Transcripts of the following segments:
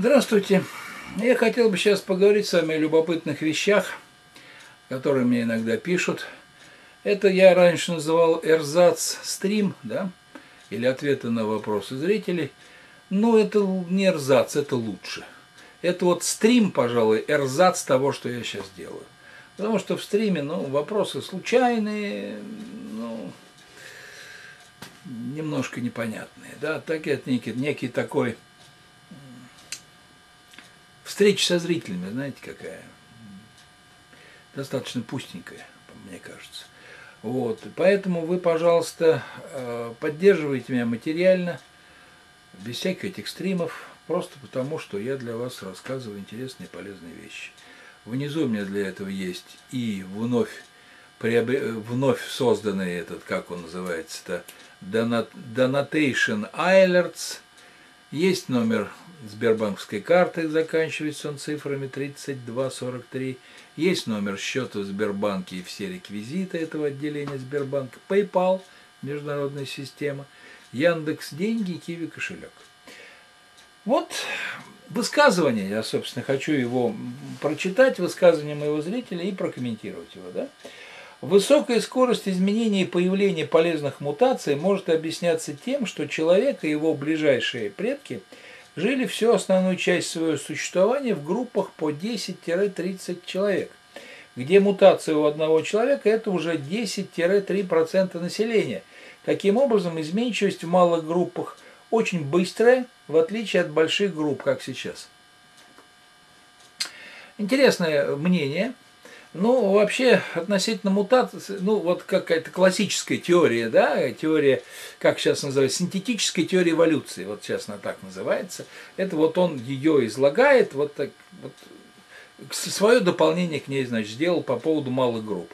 Здравствуйте. Я хотел бы сейчас поговорить с вами о любопытных вещах, которые мне иногда пишут. Это я раньше называл эрзац стрим, да, или ответы на вопросы зрителей. Но это не эрзац, это лучше. Это вот стрим, пожалуй, эрзац того, что я сейчас делаю. Потому что в стриме, ну, вопросы случайные, ну, немножко непонятные, да, так это некий, некий такой встреча со зрителями, знаете, какая, достаточно пустенькая, мне кажется. Вот, поэтому вы, пожалуйста, э, поддерживайте меня материально, без всяких этих стримов, просто потому, что я для вас рассказываю интересные и полезные вещи. Внизу у меня для этого есть и вновь, вновь созданный этот, как он называется-то, Donatation Alerts. Есть номер Сбербанковской карты, заканчивается он цифрами 3243. Есть номер счета в Сбербанке и все реквизиты этого отделения Сбербанка. PayPal, международная система. Яндекс деньги, Киви кошелек. Вот высказывание, я, собственно, хочу его прочитать, высказывание моего зрителя и прокомментировать его. Да? Высокая скорость изменения и появления полезных мутаций может объясняться тем, что человек и его ближайшие предки жили всю основную часть своего существования в группах по 10-30 человек, где мутация у одного человека – это уже 10-3% населения. Таким образом, изменчивость в малых группах очень быстрая, в отличие от больших групп, как сейчас. Интересное мнение – ну, вообще, относительно мутации, ну, вот какая-то классическая теория, да, теория, как сейчас называется, синтетическая теория эволюции, вот сейчас она так называется, это вот он ее излагает, вот так, вот, свое дополнение к ней, значит, сделал по поводу малых групп.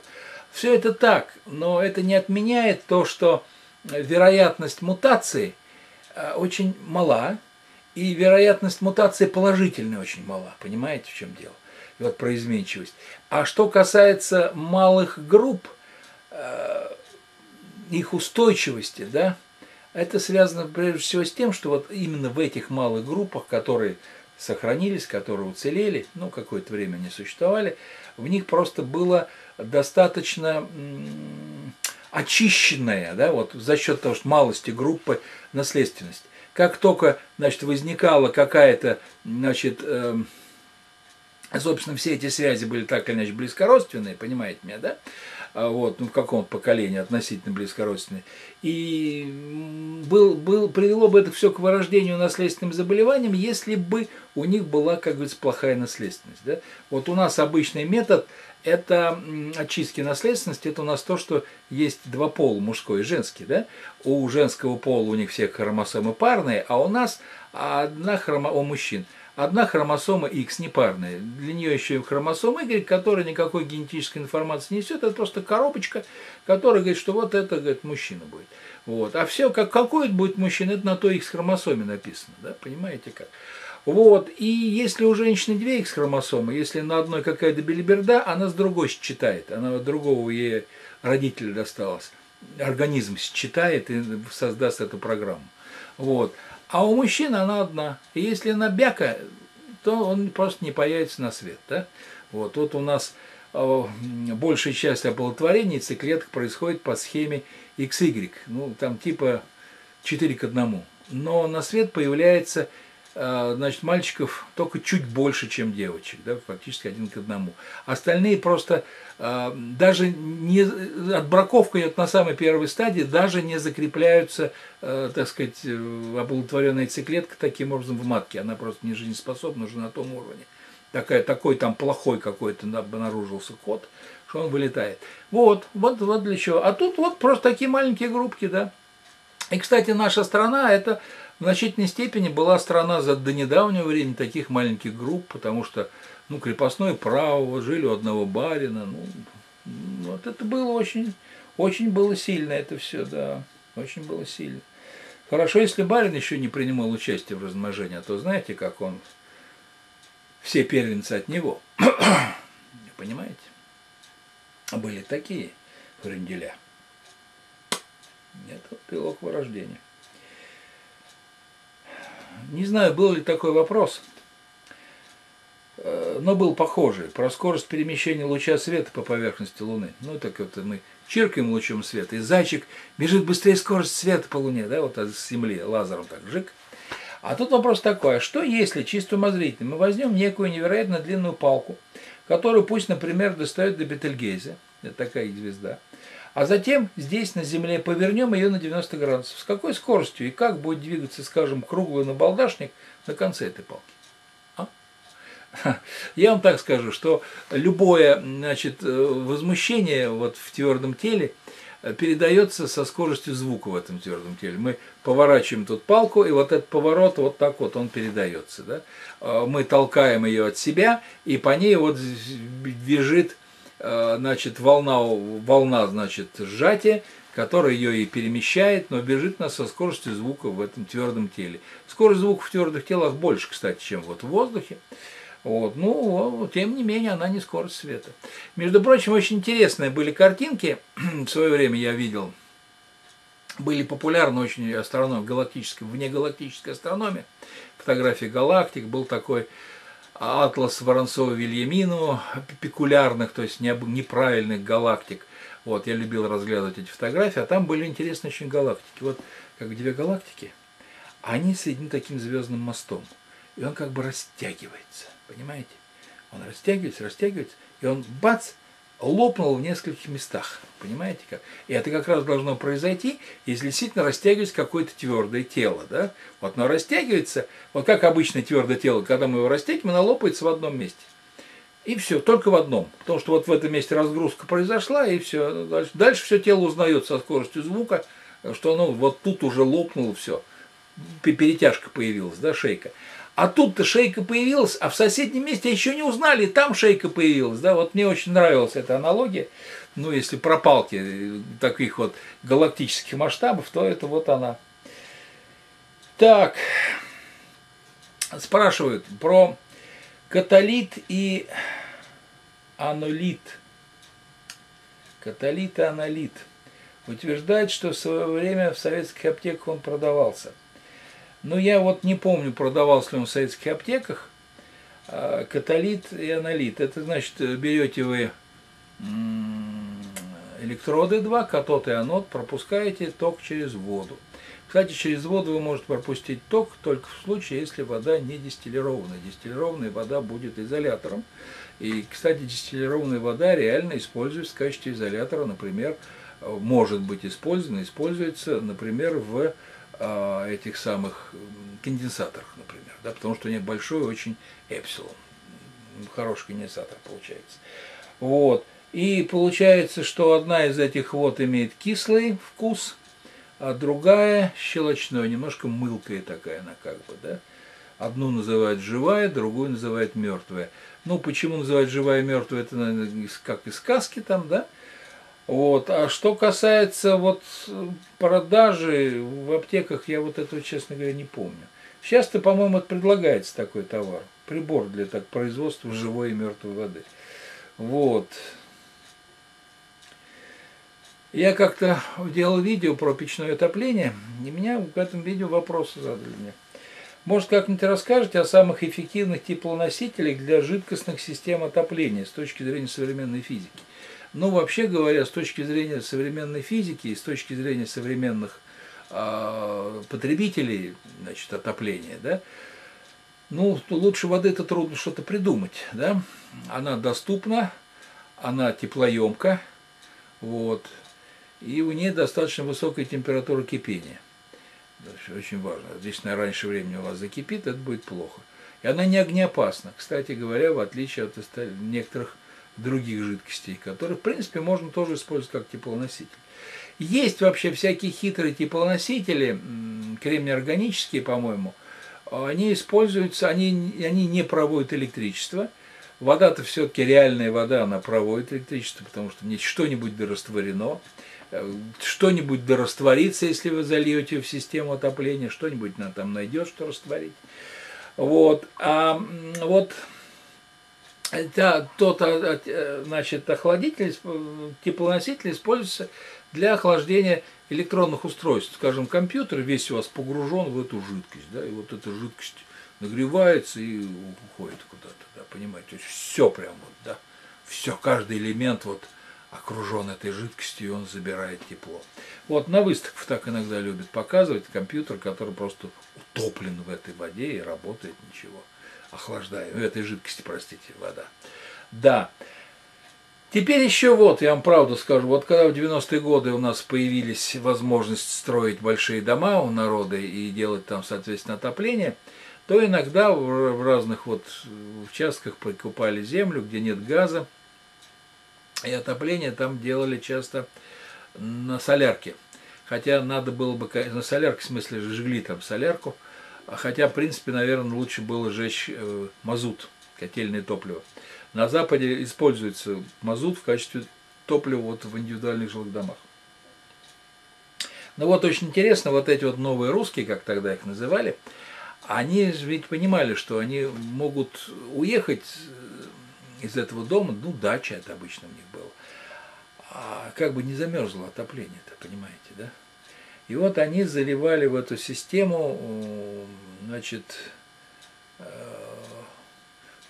Все это так, но это не отменяет то, что вероятность мутации э, очень мала, и вероятность мутации положительная очень мала. Понимаете, в чем дело? Вот про изменчивость. А что касается малых групп, э, их устойчивости, да, это связано прежде всего с тем, что вот именно в этих малых группах, которые сохранились, которые уцелели, ну, какое-то время не существовали, в них просто было достаточно очищенная, да, вот за счет того, что малости группы наследственность. Как только, значит, возникала какая-то, значит, э, собственно, все эти связи были так иначе близкородственные, понимаете меня, да? А вот, ну, в каком поколении относительно близкородственные. И был, был, привело бы это все к вырождению наследственным заболеваниям, если бы у них была, как говорится, плохая наследственность. Да? Вот у нас обычный метод – это очистки наследственности, это у нас то, что есть два пола, мужской и женский. Да? У женского пола у них все хромосомы парные, а у нас одна хромосома, у мужчин – Одна хромосома X непарная, для нее еще и хромосома Y, которая никакой генетической информации не несет, это просто коробочка, которая говорит, что вот это говорит, мужчина будет. Вот. А все, как, какой это будет мужчина, это на той X хромосоме написано, да, понимаете как? Вот, и если у женщины две X хромосомы, если на одной какая-то белиберда, она с другой считает, она от другого ей родителя досталась, организм считает и создаст эту программу. Вот. А у мужчины она одна. И если она бяка, то он просто не появится на свет. Да? Вот тут у нас э, большая часть оплодотворения яйцеклеток происходит по схеме XY. Ну, там типа 4 к 1. Но на свет появляется значит, мальчиков только чуть больше, чем девочек, да, фактически один к одному. Остальные просто э, даже не отбраковка идет на самой первой стадии, даже не закрепляются, э, так сказать, оплодотворенная яйцеклетка таким образом в матке. Она просто не жизнеспособна уже на том уровне. Такая, такой там плохой какой-то обнаружился код, что он вылетает. Вот, вот, вот для чего. А тут вот просто такие маленькие группки, да. И, кстати, наша страна это в значительной степени была страна за до недавнего времени таких маленьких групп, потому что ну, крепостное право, жили у одного барина. Ну, вот это было очень, очень было сильно это все, да, очень было сильно. Хорошо, если барин еще не принимал участие в размножении, а то знаете, как он, все первенцы от него. Понимаете? Были такие френделя. Это пилок вырождения. Не знаю, был ли такой вопрос. э, но был похожий, про скорость перемещения луча света по поверхности Луны. Ну, так вот мы чиркаем лучом света, и зайчик бежит быстрее скорости света по Луне, да, вот с Земли лазером так, жик. А тут вопрос такой, а что если чисто умозрительно мы возьмем некую невероятно длинную палку, которую пусть, например, достает до Бетельгейзе, это такая звезда, а затем здесь на Земле повернем ее на 90 градусов. С какой скоростью и как будет двигаться, скажем, круглый набалдашник на конце этой палки? А? Я вам так скажу, что любое значит, э, возмущение вот в твердом теле э, передается со скоростью звука в этом твердом теле. Мы поворачиваем тут палку, и вот этот поворот вот так вот он передается. Да? Э, мы толкаем ее от себя, и по ней вот бежит значит, волна, волна значит, сжатия, которая ее и перемещает, но бежит она со скоростью звука в этом твердом теле. Скорость звука в твердых телах больше, кстати, чем вот в воздухе. Вот. Ну, тем не менее, она не скорость света. Между прочим, очень интересные были картинки. в свое время я видел. Были популярны очень астрономы галактической, внегалактической астрономии. Фотографии галактик. Был такой атлас Воронцова-Вильямину, пекулярных, то есть неправильных галактик. Вот, я любил разглядывать эти фотографии, а там были интересные очень галактики. Вот как две галактики, они соединены таким звездным мостом. И он как бы растягивается, понимаете? Он растягивается, растягивается, и он бац, лопнул в нескольких местах. Понимаете как? И это как раз должно произойти, если действительно растягивается какое-то твердое тело. Да? Вот оно растягивается, вот как обычно твердое тело, когда мы его растягиваем, оно лопается в одном месте. И все, только в одном. Потому что вот в этом месте разгрузка произошла, и все. Дальше, дальше все тело узнает со скоростью звука, что оно вот тут уже лопнуло все. Перетяжка появилась, да, шейка. А тут-то шейка появилась, а в соседнем месте еще не узнали, там шейка появилась. Да? Вот мне очень нравилась эта аналогия. Ну, если про палки э, таких вот галактических масштабов, то это вот она. Так, спрашивают про католит и анолит. Католит и анолит. Утверждает, что в свое время в советских аптеках он продавался – но я вот не помню, продавался ли он в советских аптеках. А, католит и анолит. Это значит, берете вы электроды два, катод и анод, пропускаете ток через воду. Кстати, через воду вы можете пропустить ток только в случае, если вода не дистиллированная. Дистиллированная вода будет изолятором. И, кстати, дистиллированная вода реально используется в качестве изолятора, например, может быть использована, используется, например, в этих самых конденсаторах, например, да, потому что у них большой очень эпсилон, хороший конденсатор получается. Вот. И получается, что одна из этих вот имеет кислый вкус, а другая щелочной, немножко мылкая такая она как бы, да. Одну называют живая, другую называют мертвая. Ну, почему называют живая и мертвая, это, наверное, как из сказки там, да. Вот. А что касается вот продажи в аптеках, я вот этого, честно говоря, не помню. Часто, по-моему, предлагается такой товар. Прибор для так, производства живой и мертвой воды. Вот. Я как-то делал видео про печное отопление, и меня в этом видео вопросы задали мне. Может, как-нибудь расскажете о самых эффективных теплоносителях для жидкостных систем отопления с точки зрения современной физики? Но ну, вообще говоря, с точки зрения современной физики и с точки зрения современных э, потребителей значит, отопления, да, ну, лучше воды это трудно что-то придумать, да. Она доступна, она теплоемка, вот, и у нее достаточно высокая температура кипения. Очень важно. Здесь на раньше времени у вас закипит, это будет плохо. И она не огнеопасна. Кстати говоря, в отличие от некоторых других жидкостей, которые, в принципе, можно тоже использовать как теплоноситель. Есть вообще всякие хитрые теплоносители, кремнеорганические, по-моему, они используются, они, они не проводят электричество. Вода-то все-таки реальная вода, она проводит электричество, потому что что-нибудь дорастворено, э, что-нибудь дорастворится, если вы зальете в систему отопления, что-нибудь там найдет, что растворить. Вот. А вот да, тот а, э, значит, охладитель, теплоноситель используется для охлаждения электронных устройств. Скажем, компьютер весь у вас погружен в эту жидкость, да, и вот эта жидкость нагревается и уходит куда-то, да, понимаете, то есть все прям вот, да, все, каждый элемент вот окружен этой жидкостью, и он забирает тепло. Вот на выставках так иногда любят показывать компьютер, который просто утоплен в этой воде и работает ничего, охлаждая, в этой жидкости, простите, вода. Да, Теперь еще вот, я вам правду скажу, вот когда в 90-е годы у нас появились возможность строить большие дома у народа и делать там, соответственно, отопление, то иногда в разных вот участках покупали землю, где нет газа, и отопление там делали часто на солярке. Хотя надо было бы, на солярке, в смысле, жгли там солярку, хотя, в принципе, наверное, лучше было жечь э, мазут, котельное топливо. На Западе используется мазут в качестве топлива вот в индивидуальных жилых домах. Но вот очень интересно, вот эти вот новые русские, как тогда их называли, они ведь понимали, что они могут уехать из этого дома, ну, дача это обычно у них было, а как бы не замерзло отопление-то, понимаете, да? И вот они заливали в эту систему, значит, э,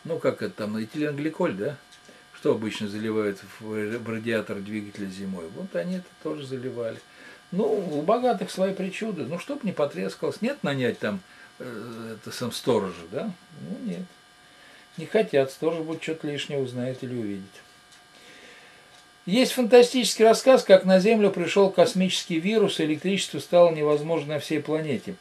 ну как это там, этиленгликоль, да? Что обычно заливают в радиатор двигателя зимой? Вот они это тоже заливали. Ну, у богатых свои причуды. Ну, чтоб не потрескалось. Нет нанять там э, это сам сторожа, да? Ну, нет. Не хотят. Сторож будет что-то лишнее узнает или увидит. Есть фантастический рассказ, как на Землю пришел космический вирус, и электричество стало невозможно на всей планете.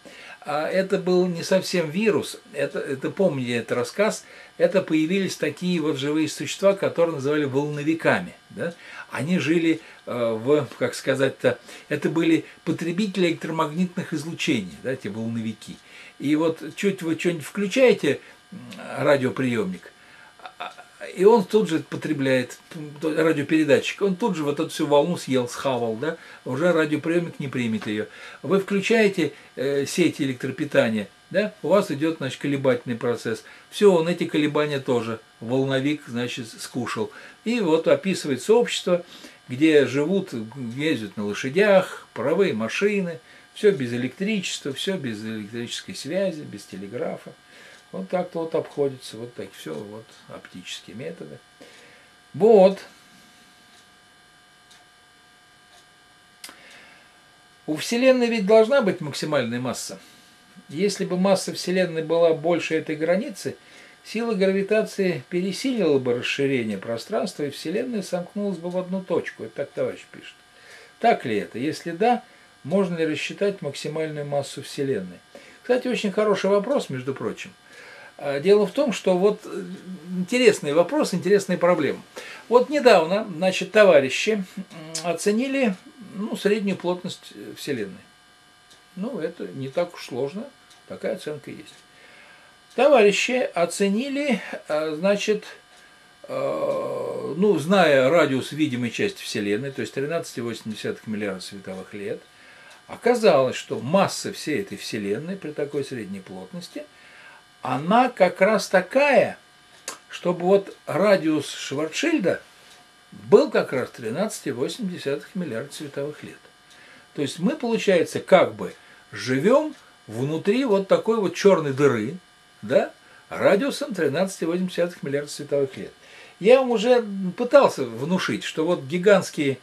А это был не совсем вирус, это, это помните этот рассказ, это появились такие вот живые существа, которые называли волновиками. Да? Они жили э, в, как сказать-то, это были потребители электромагнитных излучений, да, эти волновики. И вот чуть вы что-нибудь включаете радиоприемник, и он тут же потребляет радиопередатчик, он тут же вот эту всю волну съел, схавал, да, уже радиоприемник не примет ее. Вы включаете э, сеть электропитания, да, у вас идет, значит, колебательный процесс. Все, он эти колебания тоже, волновик, значит, скушал. И вот описывает сообщество, где живут, ездят на лошадях, паровые машины, все без электричества, все без электрической связи, без телеграфа. Вот так-то вот обходится, вот так все, вот оптические методы. Вот. У Вселенной ведь должна быть максимальная масса. Если бы масса Вселенной была больше этой границы, сила гравитации пересилила бы расширение пространства, и Вселенная сомкнулась бы в одну точку. Это так товарищ пишет. Так ли это? Если да, можно ли рассчитать максимальную массу Вселенной? Кстати, очень хороший вопрос, между прочим. А, дело в том, что вот э, интересный вопрос, интересная проблема. Вот недавно, значит, товарищи оценили ну, среднюю плотность э, Вселенной. Ну, это не так уж сложно, такая оценка есть. Товарищи оценили, а, значит, ну, зная радиус видимой части Вселенной, то есть 13,8 миллиарда световых лет, оказалось, что масса всей этой Вселенной при такой средней плотности – она как раз такая, чтобы вот радиус Шварцшильда был как раз 13,8 миллиарда световых лет. То есть мы, получается, как бы живем внутри вот такой вот черной дыры, да, радиусом 13,8 миллиарда световых лет. Я вам уже пытался внушить, что вот гигантские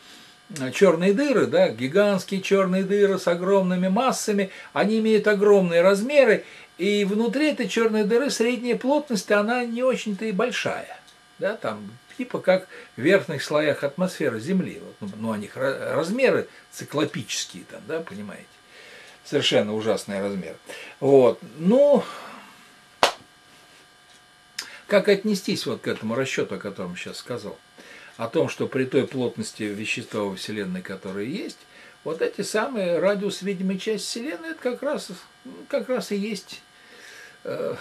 черные дыры, да, гигантские черные дыры с огромными массами, они имеют огромные размеры, и внутри этой черной дыры средняя плотность, она не очень-то и большая. Да, там типа как в верхних слоях атмосферы Земли. Вот, ну, ну, у них размеры циклопические, там, да, понимаете. Совершенно ужасный размер. Вот. Ну, как отнестись вот к этому расчету, о котором сейчас сказал? О том, что при той плотности вещества во Вселенной, которая есть, вот эти самые радиус видимой части Вселенной, это как раз, как раз и есть Э,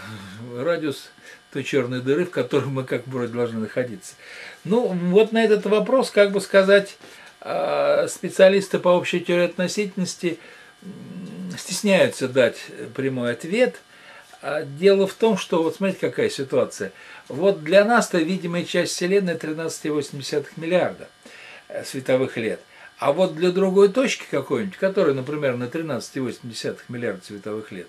радиус той черной дыры, в которой мы как бы вроде должны находиться. Ну, вот на этот вопрос, как бы сказать, э, специалисты по общей теории относительности стесняются дать прямой ответ. А дело в том, что, вот смотрите, какая ситуация. Вот для нас-то видимая часть Вселенной 13,8 миллиарда э, световых лет. А вот для другой точки какой-нибудь, которая, например, на 13,8 миллиарда световых лет,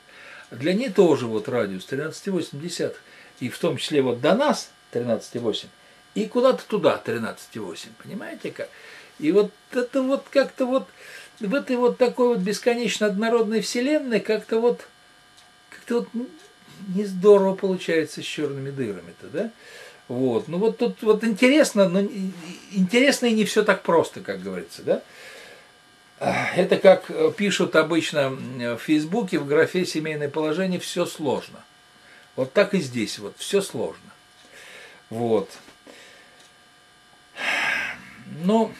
для ней тоже вот радиус 13,8. И в том числе вот до нас 13,8 и куда-то туда 13,8. Понимаете как? И вот это вот как-то вот в этой вот такой вот бесконечно однородной вселенной как-то вот как-то вот не здорово получается с черными дырами-то, да? Вот. Ну вот тут вот интересно, но интересно и не все так просто, как говорится, да? Это как пишут обычно в Фейсбуке в графе «Семейное положение» все сложно. Вот так и здесь вот все сложно. Вот. Ну,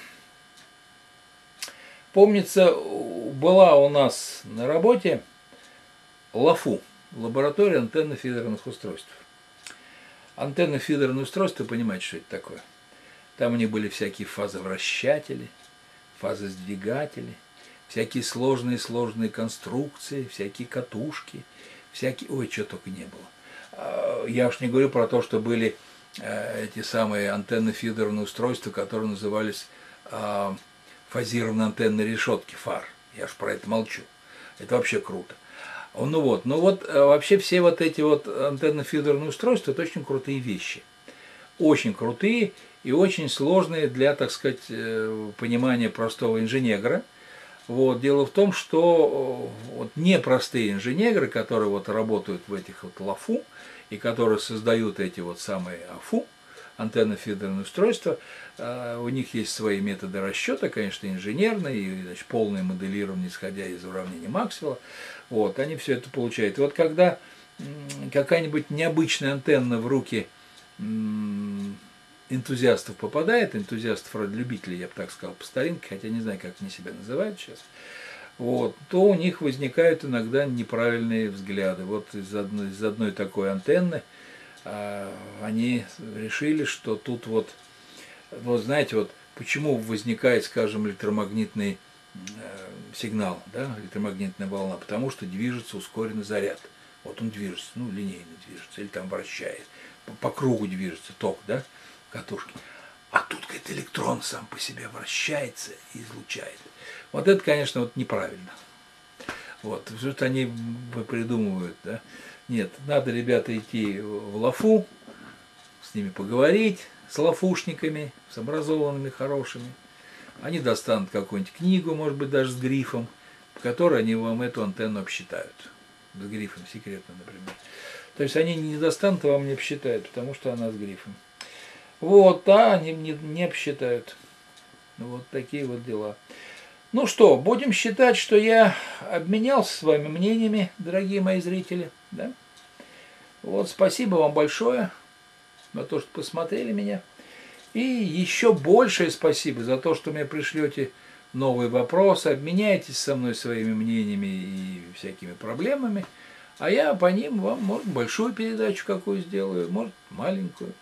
помнится, была у нас на работе ЛАФУ, лаборатория антенно-фидерных устройств. Антенно-фидерные устройства, понимаете, что это такое? Там у них были всякие фазовращатели, фазосдвигатели, всякие сложные-сложные конструкции, всякие катушки, всякие... Ой, что только не было. А, я уж не говорю про то, что были э, эти самые антенно-фидерные устройства, которые назывались а, фазированные антенны решетки, фар. Я уж про это молчу. Это вообще круто. Ну вот, ну вот э, вообще все вот эти вот антенно-фидерные устройства, это очень крутые вещи. Очень крутые и очень сложные для, так сказать, э, понимания простого инженера. Вот. Дело в том, что э, вот непростые инженеры, которые вот работают в этих вот ЛАФУ и которые создают эти вот самые АФУ, антенно-фидерные устройства, у них есть свои методы расчета, конечно, инженерные, и значит, полное моделирование, исходя из уравнения Максвелла. Вот, они все это получают. И вот когда какая-нибудь необычная антенна в руки энтузиастов попадает, энтузиастов любителей, я бы так сказал, по старинке, хотя не знаю, как они себя называют сейчас, вот, то у них возникают иногда неправильные взгляды. Вот из одной, из одной такой антенны а, они решили, что тут вот, вот знаете, вот почему возникает, скажем, электромагнитный Э, сигнал, да, электромагнитная волна, потому что движется ускоренный заряд. Вот он движется, ну, линейно движется, или там вращает, по, по кругу движется ток, да, катушки. А тут, говорит, электрон сам по себе вращается и излучает. Вот это, конечно, вот неправильно. Вот, что-то они придумывают, да. Нет, надо, ребята, идти в лафу, с ними поговорить, с лафушниками, с образованными, хорошими. Они достанут какую-нибудь книгу, может быть, даже с грифом, по которой они вам эту антенну обсчитают. С грифом, секретно, например. То есть они не достанут, а вам не обсчитают, потому что она с грифом. Вот, да, они не, не обсчитают. Вот такие вот дела. Ну что, будем считать, что я обменялся с вами мнениями, дорогие мои зрители. Да? Вот, спасибо вам большое за то, что посмотрели меня. И еще большее спасибо за то, что мне пришлете новые вопросы, обменяйтесь со мной своими мнениями и всякими проблемами, а я по ним вам, может, большую передачу какую сделаю, может, маленькую,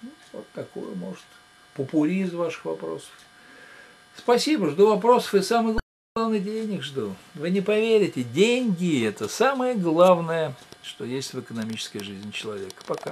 ну, вот такую, может, пупури из ваших вопросов. Спасибо, жду вопросов и самое главное, денег жду. Вы не поверите, деньги – это самое главное, что есть в экономической жизни человека. Пока.